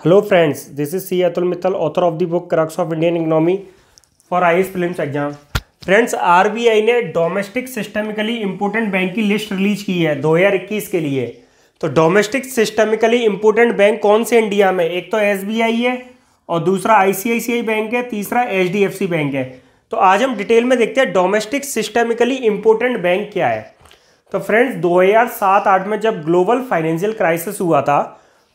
Hello friends, this is C. Atul Mittal, author of the book Crux of Indian Economy for IAS film exam friends RBI ने domestic systemically important bank की list release की है 2021 के लिए। तो domestic systemically important bank कौन से India में? एक तो एसबीआई है और दूसरा आईसीआईसीआई बैंक है तीसरा एचडीएफसी बैंक है। तो आज हम डिटेल में देखते हैं डोमेस्टिक सिस्टमिकली इंपोर्टेंट बैंक क्या है। तो फ्रेंड्स 2007-8 में जब ग्लोबल फाइनेंशियल क्राइसिस हुआ था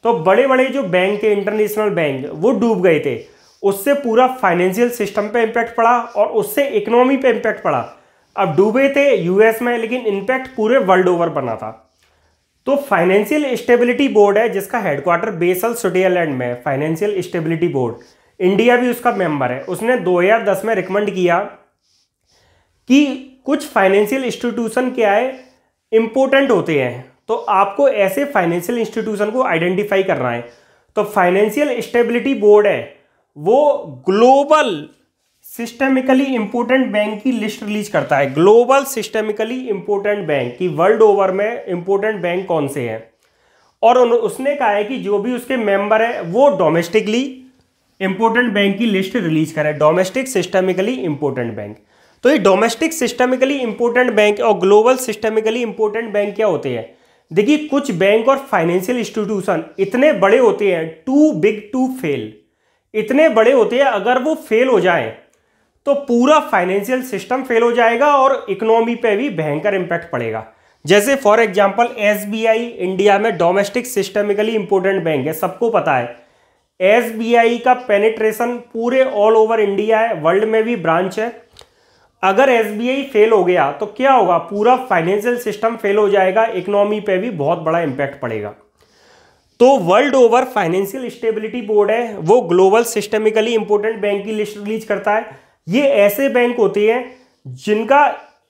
तो बड़े बड़े जो बैंक थे इंटरनेशनल बैंक वो डूब गए थे। उससे पूरा फाइनेंशियल सिस्टम पे इम्पैक्ट पड़ा और उससे इकोनॉमी पे इम्पैक्ट पड़ा। अब डूबे थे यूएस में, लेकिन इम्पैक्ट पूरे वर्ल्ड ओवर बना था। तो फाइनेंशियल स्टेबिलिटी बोर्ड है, जिसका हेडक्वार्टर बेसल स्विट्जरलैंड में फाइनेंशियल स्टेबिलिटी बोर्ड इंडिया भी उसका मेंबर है। उसने 2010 में रिकमेंड किया कि कुछ फाइनेंशियल इंस्टीट्यूशन क्या है इंपॉर्टेंट होते हैं। तो आपको ऐसे फाइनेंशियल इंस्टीट्यूशन को आइडेंटिफाई करना है। तो फाइनेंशियल स्टेबिलिटी बोर्ड है। वो ग्लोबल सिस्टमिकली इंपोर्टेंट बैंक की लिस्ट रिलीज़ करता है। ग्लोबल सिस्टमिकली इंपोर्टेंट बैंक की वर्ल्ड ओवर में इंपोर्टेंट बैंक कौन से हैं? और उसने कहा है कि जो भी उसके मेंबर है, वो डोमेस्टिकली इंपोर्टेंट बैंक की लिस्ट रिलीज़ करें। डोमेस्टिक सिस्टमिकली इंपोर्टेंट बैंक तो ये डोमेस्टिक सिस्टमिकली इंपोर्टेंट बैंक और ग्लोबल सिस्टमिकली इंपोर्टेंट बैंक क्या होते हैं? देखिए, कुछ बैंक और फाइनेंशियल इंस्टीट्यूशन इतने बड़े होते हैं टू बिग टू फेल इतने बड़े होते हैं, अगर वो फेल हो जाए तो पूरा फाइनेंशियल सिस्टम फेल हो जाएगा और इकोनॉमी पे भी भयंकर इंपैक्ट पड़ेगा। जैसे फॉर एग्जांपल एसबीआई इंडिया में डोमेस्टिक सिस्टमिकली इंपोर्टेंट बैंक है, सबको पता है। एसबीआई का पेनिट्रेशन पूरे ऑल ओवर इंडिया है वर्ल्ड में भी ब्रांच है। अगर एसबीआई फेल हो गया तो क्या होगा? पूरा फाइनेंशियल सिस्टम फेल हो जाएगा इकोनॉमी पे भी बहुत बड़ा इंपैक्ट पड़ेगा। तो world over financial stability board है, वो ग्लोबल सिस्टमिकली इंपोर्टेंट बैंक की लिस्ट रिलीज़ करता है। ये ऐसे बैंक होते हैं, जिनका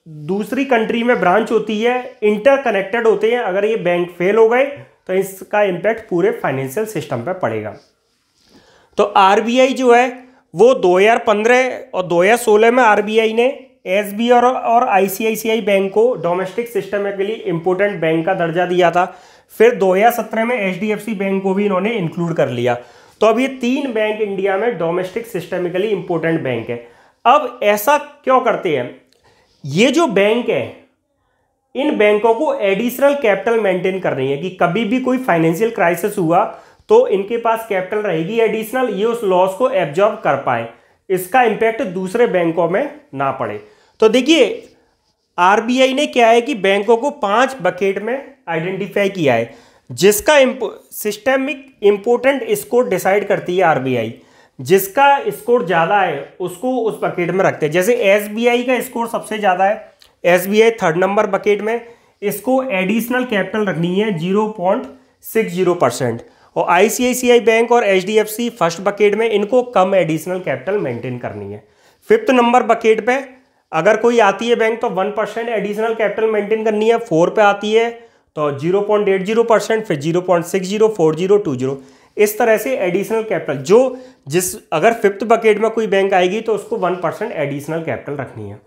दूसरी कंट्री में ब्रांच होती है इंटरकनेक्टेड होते हैं। अगर ये बैंक फेल हो गए तो इसका इंपैक्ट पूरे फाइनेंशियल सिस्टम पर पड़ेगा। तो आरबीआई जो है वो 2015 और 2016 में आरबीआई ने एसबी और और आईसीआईसीआई बैंक को डोमेस्टिक सिस्टम के लिए इंपोर्टेंट बैंक का दर्जा दिया था। फिर 2017 में एचडीएफसी बैंक को भी इन्होंने इंक्लूड कर लिया। तो अब ये तीन बैंक इंडिया में डोमेस्टिक सिस्टमिकली इंपोर्टेंट बैंक है। अब ऐसा क्यों करते हैं? ये जो बैंक है, इन बैंकों को एडिशनल कैपिटल मेंटेन करनी है कि कभी भी कोई फाइनेंशियल क्राइसिस हुआ तो इनके पास कैपिटल रहेगी एडिशनल, ये उस लॉस को एब्जॉर्ब कर पाए। इसका इंपैक्ट दूसरे बैंकों में ना पड़े। तो देखिए आरबीआई ने क्या है कि बैंकों को पाँच बकेट में आइडेंटिफाई किया है, जिसका सिस्टमिक इंपोर्टेंट स्कोर डिसाइड करती है आरबीआई जिसका स्कोर ज़्यादा है, उसको उस बकेट में रखते हैं। जैसे एसबीआई का स्कोर सबसे ज़्यादा है एसबीआई थर्ड नंबर बकेट में, इसको एडिशनल कैपिटल रखनी है zero point six zero percent और आईसीआईसीआई बैंक और एचडीएफसी फ़र्स्ट बकेट में इनको कम एडिशनल कैपिटल मेंटेन करनी है। फिफ्थ नंबर बकेट पे अगर कोई आती है बैंक तो one percent additional capital maintain करनी है। फोर पे आती है तो zero point eight zero percent फिर zero point six zero four zero two zero इस तरह से एडिशनल कैपिटल जो जिस अगर फिफ्थ बकेट में कोई बैंक आएगी तो उसको वन परसेंट एडिशनल कैपिटल रखनी है।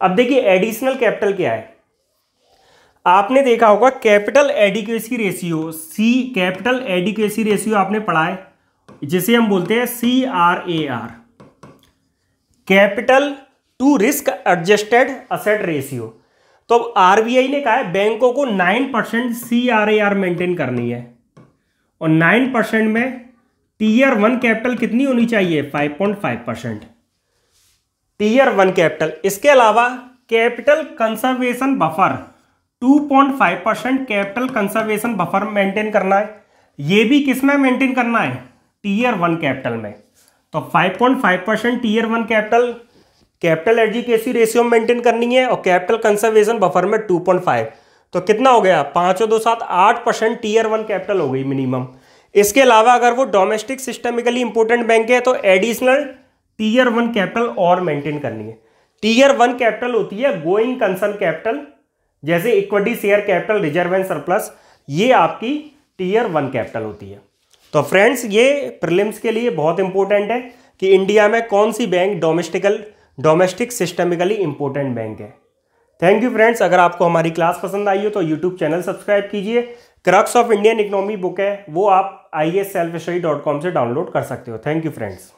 अब देखिए एडिशनल कैपिटल क्या है? आपने देखा होगा capital adequacy ratio C capital adequacy ratio आपने पढ़ा है, जिसे हम बोलते हैं C R A R capital to risk adjusted asset ratio. तो अब आरबीआई ने कहा है, बैंकों को nine percent C R A R maintain करनी है। और नाइन परसेंट में टीयर वन कैपिटल कितनी होनी चाहिए? Five point five percent tier one capital इसके अलावा capital conservation buffer 2.5 percent capital conservation buffer maintain करना है। ये भी किसमें मेंटेन करना है? टीयर वन कैपिटल में। तो 5.5 percent tier one capital capital adequacy ratio maintain करनी है और कैपिटल कंजर्वेशन बफर में 2.5 तो कितना हो गया? पाँच दो सात, आठ परसेंट टीयर वन कैपिटल हो गई मिनिमम इसके अलावा अगर वो डोमेस्टिक सिस्टमिकली इंपोर्टेंट बैंक है तो एडिशनल टीयर वन कैपिटल और मेंटेन करनी है। टीयर वन कैपिटल होती है गोइंग कंसर्न कैपिटल जैसे equity share capital reserve and surplus ये आपकी टीयर वन कैपिटल होती है। तो फ्रेंड्स ये प्रिलिम्स के लिए बहुत इंपॉर्टेंट है कि इंडिया में कौन सी bank domestically domestic systemically important bank है। थैंक यू फ्रेंड्स अगर आपको हमारी क्लास पसंद आई हो तो यूट्यूब चैनल सब्सक्राइब कीजिए। Crux of Indian economy book है, वो आप आई से डाउनलोड कर सकते हो। Thank you friends